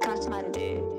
가스만들